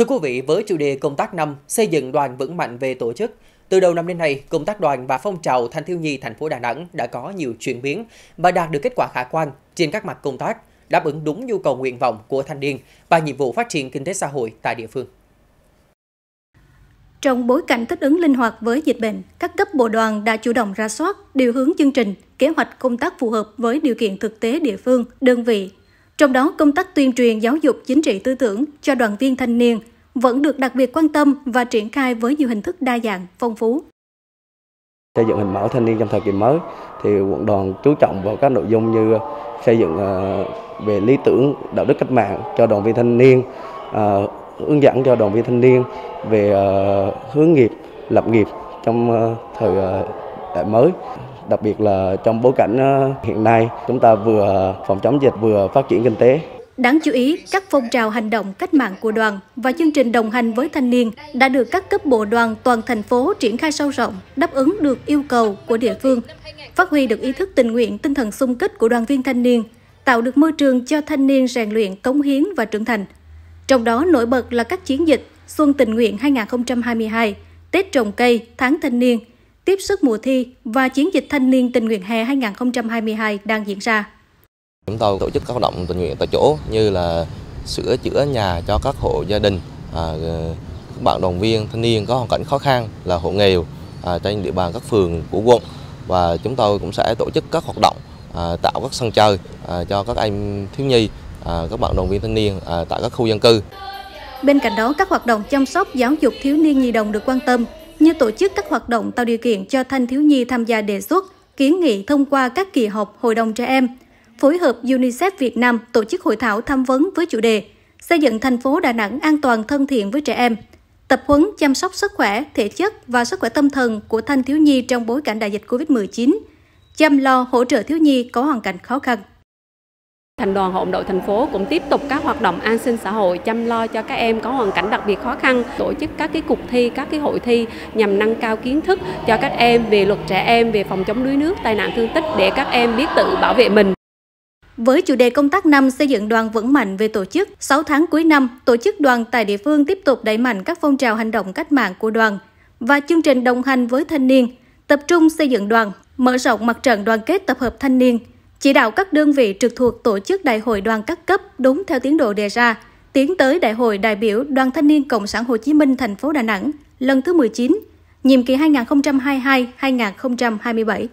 Thưa quý vị, với chủ đề công tác năm xây dựng đoàn vững mạnh về tổ chức, từ đầu năm đến nay, công tác đoàn và phong trào thanh thiếu nhi thành phố Đà Nẵng đã có nhiều chuyển biến và đạt được kết quả khả quan trên các mặt công tác, đáp ứng đúng nhu cầu nguyện vọng của thanh niên và nhiệm vụ phát triển kinh tế xã hội tại địa phương. Trong bối cảnh thích ứng linh hoạt với dịch bệnh, các cấp bộ đoàn đã chủ động ra soát, điều hướng chương trình, kế hoạch công tác phù hợp với điều kiện thực tế địa phương, đơn vị. Trong đó, công tác tuyên truyền giáo dục chính trị tư tưởng cho đoàn viên thanh niên vẫn được đặc biệt quan tâm và triển khai với nhiều hình thức đa dạng, phong phú. Xây dựng hình mẫu thanh niên trong thời kỳ mới thì quận đoàn chú trọng vào các nội dung như ờ, xây dựng ờ, về lý tưởng đạo đức cách mạng cho đoàn viên thanh niên, ờ, hướng dẫn cho đoàn viên thanh niên về hướng nghiệp, lập nghiệp trong thời đại mới. Đặc biệt là trong bối cảnh ờ, hiện nay chúng ta vừa phòng chống dịch vừa phát triển kinh tế Đáng chú ý, các phong trào hành động cách mạng của đoàn và chương trình đồng hành với thanh niên đã được các cấp bộ đoàn toàn thành phố triển khai sâu rộng, đáp ứng được yêu cầu của địa phương, phát huy được ý thức tình nguyện, tinh thần sung kích của đoàn viên thanh niên, tạo được môi trường cho thanh niên rèn luyện, cống hiến và trưởng thành. Trong đó nổi bật là các chiến dịch Xuân tình nguyện 2022, Tết trồng cây, tháng thanh niên, tiếp sức mùa thi và chiến dịch thanh niên tình nguyện hè 2022 đang diễn ra. Chúng tôi tổ chức các hoạt động tình nguyện tại chỗ như là sửa chữa nhà cho các hộ gia đình, à, các bạn đoàn viên thanh niên có hoàn cảnh khó khăn là hộ nghèo à, trên địa bàn các phường của quận và chúng tôi cũng sẽ tổ chức các hoạt động à, tạo các sân chơi à, cho các em thiếu nhi, à, các bạn đoàn viên thanh niên à, tại các khu dân cư. Bên cạnh đó, các hoạt động chăm sóc giáo dục thiếu niên nhi đồng được quan tâm như tổ chức các hoạt động tạo điều kiện cho thanh thiếu nhi tham gia đề xuất, kiến nghị thông qua các kỳ họp hội đồng trẻ em, phối hợp UNICEF Việt Nam tổ chức hội thảo tham vấn với chủ đề Xây dựng thành phố Đà Nẵng an toàn thân thiện với trẻ em, tập huấn chăm sóc sức khỏe, thể chất và sức khỏe tâm thần của thanh thiếu nhi trong bối cảnh đại dịch COVID-19, chăm lo hỗ trợ thiếu nhi có hoàn cảnh khó khăn. Thành đoàn Hội đội thành phố cũng tiếp tục các hoạt động an sinh xã hội chăm lo cho các em có hoàn cảnh đặc biệt khó khăn, tổ chức các cái cuộc thi, các cái hội thi nhằm nâng cao kiến thức cho các em về luật trẻ em, về phòng chống đuối nước, tai nạn thương tích để các em biết tự bảo vệ mình. Với chủ đề công tác năm xây dựng đoàn vững mạnh về tổ chức, 6 tháng cuối năm, tổ chức đoàn tại địa phương tiếp tục đẩy mạnh các phong trào hành động cách mạng của đoàn và chương trình đồng hành với thanh niên, tập trung xây dựng đoàn, mở rộng mặt trận đoàn kết tập hợp thanh niên, chỉ đạo các đơn vị trực thuộc tổ chức đại hội đoàn các cấp đúng theo tiến độ đề ra, tiến tới đại hội đại biểu Đoàn Thanh niên Cộng sản Hồ Chí Minh thành phố Đà Nẵng lần thứ 19, nhiệm kỳ 2022-2027.